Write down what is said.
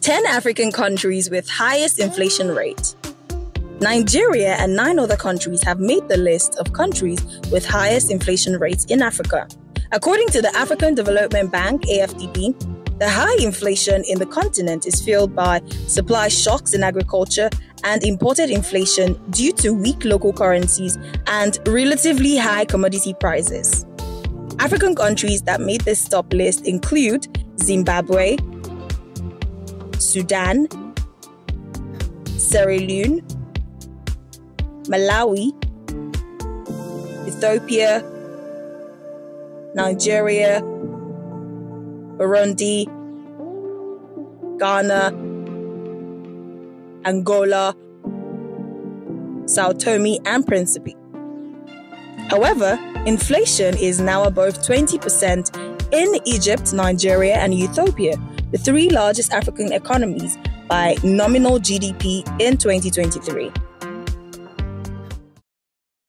10 African countries with highest inflation rate. Nigeria and nine other countries have made the list of countries with highest inflation rates in Africa. According to the African Development Bank, AFDB, the high inflation in the continent is fueled by supply shocks in agriculture and imported inflation due to weak local currencies and relatively high commodity prices. African countries that made this top list include Zimbabwe, Sudan, Sierra Leone, Malawi, Ethiopia, Nigeria, Burundi, Ghana, Angola, Sao Tome and Principe. However, inflation is now above 20% in Egypt, Nigeria, and Ethiopia, the three largest African economies by nominal GDP in 2023.